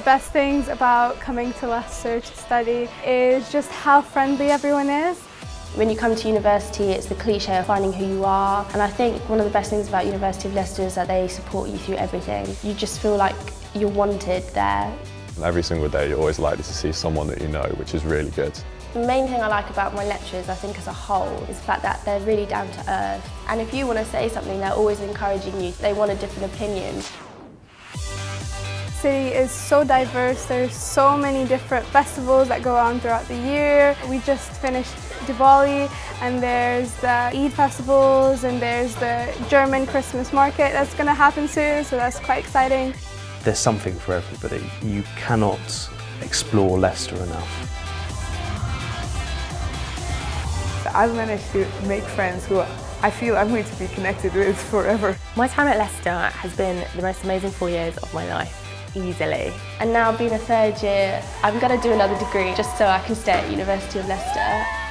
best things about coming to Leicester to study is just how friendly everyone is. When you come to university, it's the cliche of finding who you are. And I think one of the best things about University of Leicester is that they support you through everything. You just feel like you're wanted there. Every single day you're always likely to see someone that you know, which is really good. The main thing I like about my lecturers, I think as a whole, is the fact that they're really down to earth. And if you want to say something, they're always encouraging you. They want a different opinion. City is so diverse, there's so many different festivals that go on throughout the year. We just finished Diwali and there's the Eid festivals and there's the German Christmas market that's going to happen soon, so that's quite exciting. There's something for everybody. You cannot explore Leicester enough. I've managed to make friends who I feel I'm going to be connected with forever. My time at Leicester has been the most amazing four years of my life, easily. And now being a third year, I'm going to do another degree just so I can stay at University of Leicester.